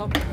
Chao.